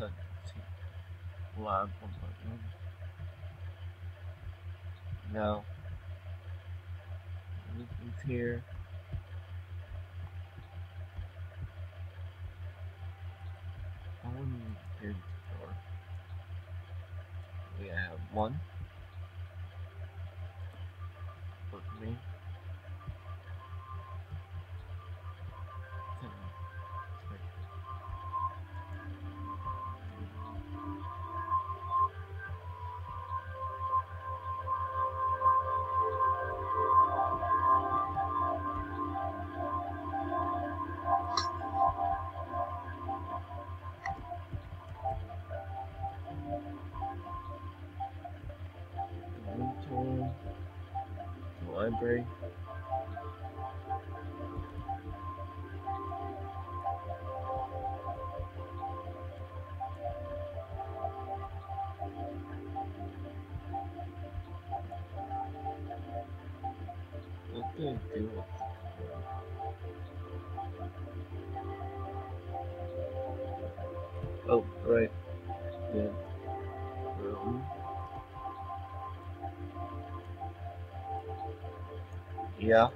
touch lab button. No. Anything's here. The door. We have one. Library. With Oh, right. Yeah. Yeah.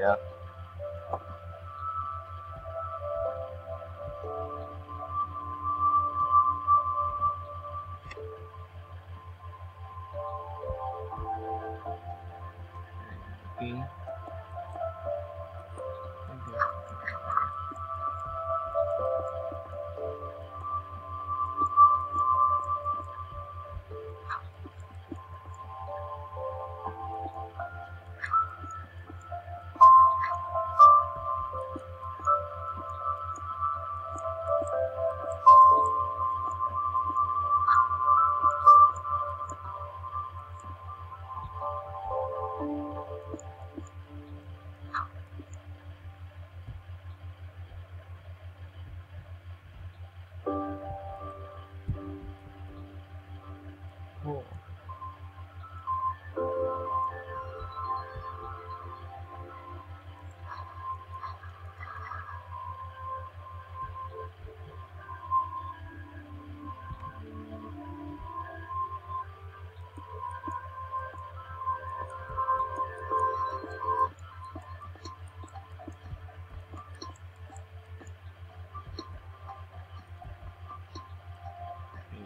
Yeah. B.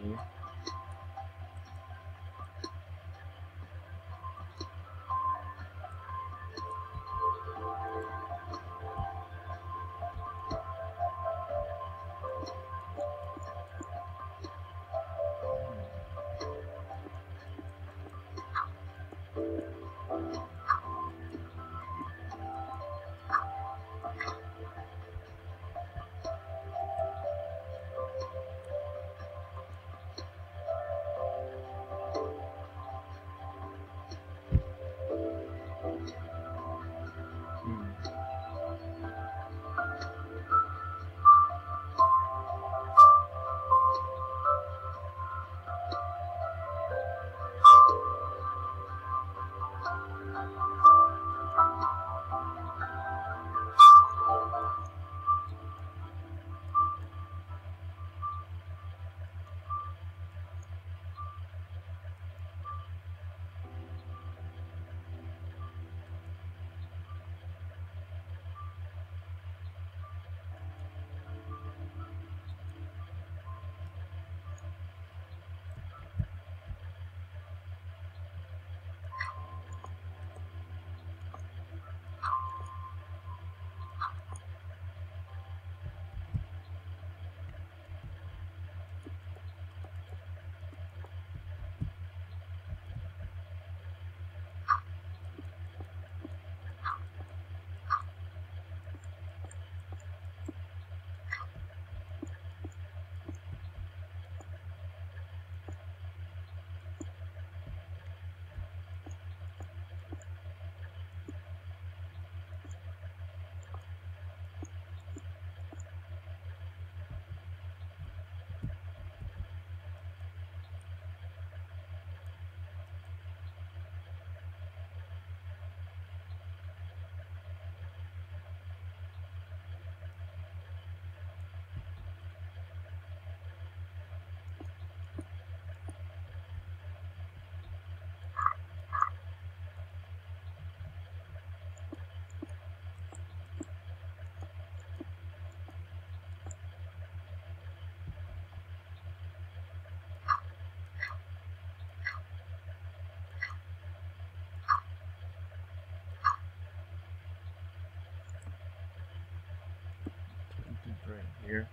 here. here.